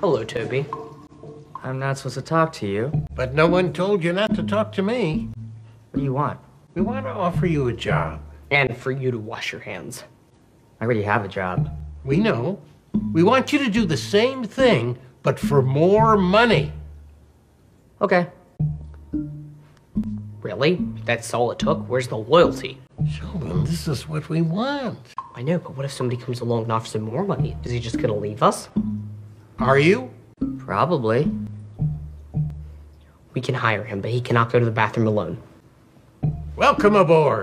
Hello, Toby. I'm not supposed to talk to you. But no one told you not to talk to me. What do you want? We want to offer you a job. And for you to wash your hands. I already have a job. We know. We want you to do the same thing, but for more money. Okay. Really? That's all it took? Where's the loyalty? Sheldon, this is what we want. I know, but what if somebody comes along and offers him more money? Is he just gonna leave us? Are you? Probably. We can hire him, but he cannot go to the bathroom alone. Welcome aboard.